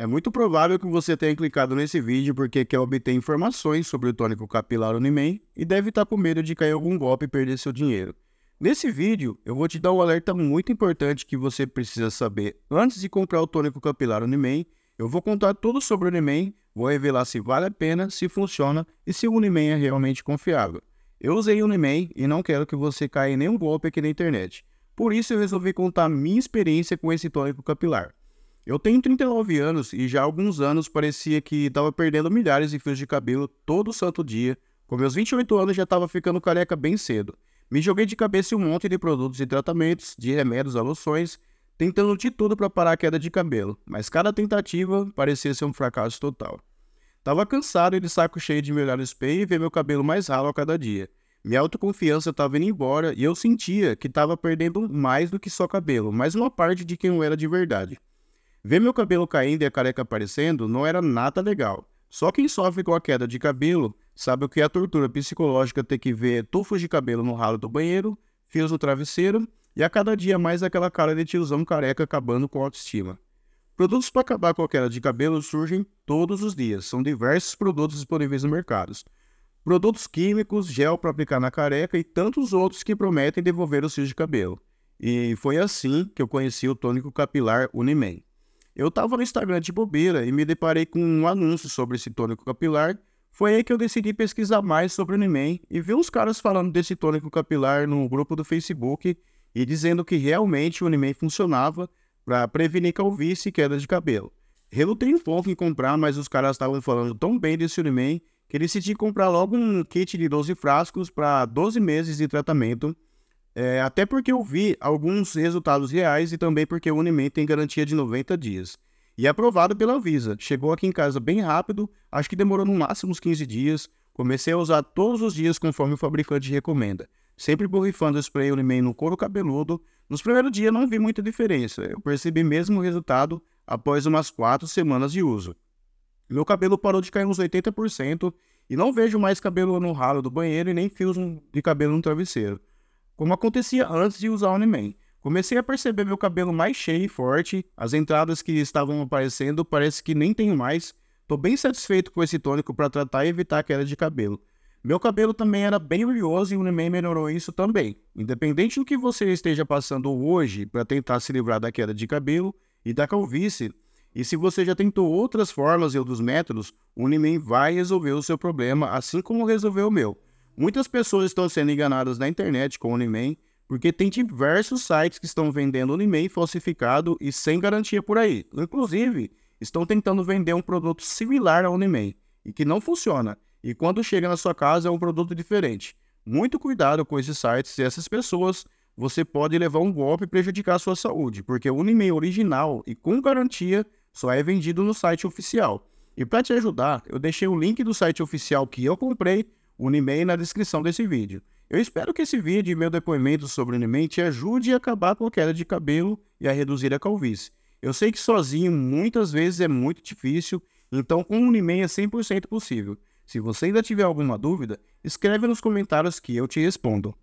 É muito provável que você tenha clicado nesse vídeo porque quer obter informações sobre o tônico capilar Unimen e deve estar com medo de cair algum golpe e perder seu dinheiro. Nesse vídeo, eu vou te dar um alerta muito importante que você precisa saber antes de comprar o tônico capilar Unimen. Eu vou contar tudo sobre o Unimen, vou revelar se vale a pena, se funciona e se o Unimen é realmente confiável. Eu usei o Unimen e não quero que você caia em nenhum golpe aqui na internet. Por isso eu resolvi contar minha experiência com esse tônico capilar. Eu tenho 39 anos e já há alguns anos parecia que estava perdendo milhares de fios de cabelo todo santo dia. Com meus 28 anos já estava ficando careca bem cedo. Me joguei de cabeça em um monte de produtos e tratamentos, de remédios a loções, tentando de tudo para parar a queda de cabelo, mas cada tentativa parecia ser um fracasso total. Tava cansado e de saco cheio de me olhar no espelho e ver meu cabelo mais ralo a cada dia. Minha autoconfiança estava indo embora e eu sentia que estava perdendo mais do que só cabelo, mais uma parte de quem eu era de verdade. Ver meu cabelo caindo e a careca aparecendo não era nada legal. Só quem sofre com a queda de cabelo sabe o que é a tortura psicológica ter que ver tufos de cabelo no ralo do banheiro, fios no travesseiro e a cada dia mais aquela cara de tiozão careca acabando com a autoestima. Produtos para acabar com a queda de cabelo surgem todos os dias, são diversos produtos disponíveis no mercado. Produtos químicos, gel para aplicar na careca e tantos outros que prometem devolver os fios de cabelo. E foi assim que eu conheci o tônico capilar Unimen. Eu estava no Instagram de bobeira e me deparei com um anúncio sobre esse tônico capilar. Foi aí que eu decidi pesquisar mais sobre o Unimen e vi uns caras falando desse tônico capilar no grupo do Facebook e dizendo que realmente o Unimen funcionava para prevenir calvície e queda de cabelo. Relutei um pouco em comprar, mas os caras estavam falando tão bem desse Unimen que decidi comprar logo um kit de 12 frascos para 12 meses de tratamento é, até porque eu vi alguns resultados reais e também porque o Unimen tem garantia de 90 dias. E é aprovado pela Visa. Chegou aqui em casa bem rápido, acho que demorou no máximo uns 15 dias. Comecei a usar todos os dias conforme o fabricante recomenda. Sempre borrifando o spray Unimen no couro cabeludo. Nos primeiros dias não vi muita diferença. Eu percebi mesmo o resultado após umas 4 semanas de uso. Meu cabelo parou de cair uns 80% e não vejo mais cabelo no ralo do banheiro e nem fios de cabelo no travesseiro como acontecia antes de usar o Uniman. Comecei a perceber meu cabelo mais cheio e forte, as entradas que estavam aparecendo parece que nem tenho mais. Tô bem satisfeito com esse tônico para tratar e evitar a queda de cabelo. Meu cabelo também era bem oleoso e o Uniman melhorou isso também. Independente do que você esteja passando hoje para tentar se livrar da queda de cabelo e da calvície, e se você já tentou outras formas e outros métodos, o Uniman vai resolver o seu problema, assim como resolveu o meu. Muitas pessoas estão sendo enganadas na internet com o Unimen, porque tem diversos sites que estão vendendo Unimen falsificado e sem garantia por aí. Inclusive, estão tentando vender um produto similar ao Unimen e que não funciona. E quando chega na sua casa é um produto diferente. Muito cuidado com esses sites e essas pessoas. Você pode levar um golpe e prejudicar a sua saúde, porque o Unimen original e com garantia só é vendido no site oficial. E para te ajudar, eu deixei o link do site oficial que eu comprei o Unimen na descrição desse vídeo. Eu espero que esse vídeo e meu depoimento sobre o Unimen te ajude a acabar com a queda de cabelo e a reduzir a calvície. Eu sei que sozinho muitas vezes é muito difícil, então com o Unimen é 100% possível. Se você ainda tiver alguma dúvida, escreve nos comentários que eu te respondo.